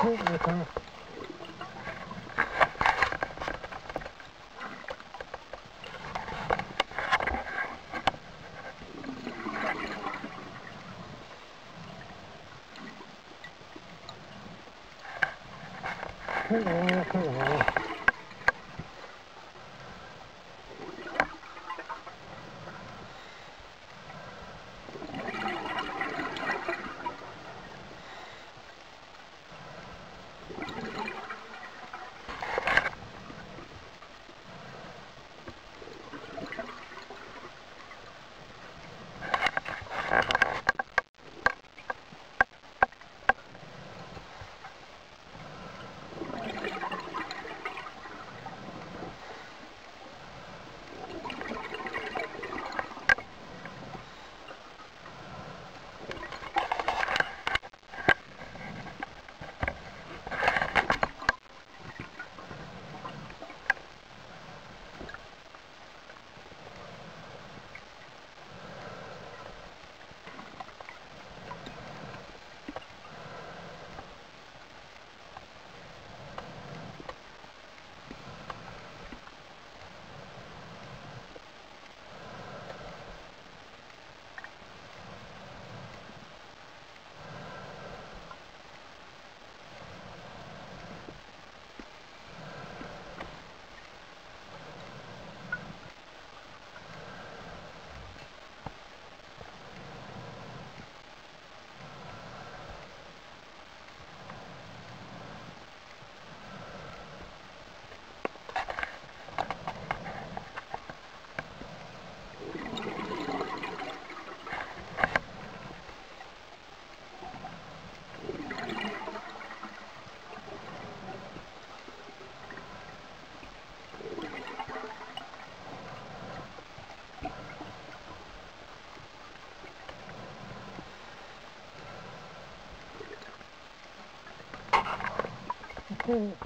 Come on, her. Hello. 嗯。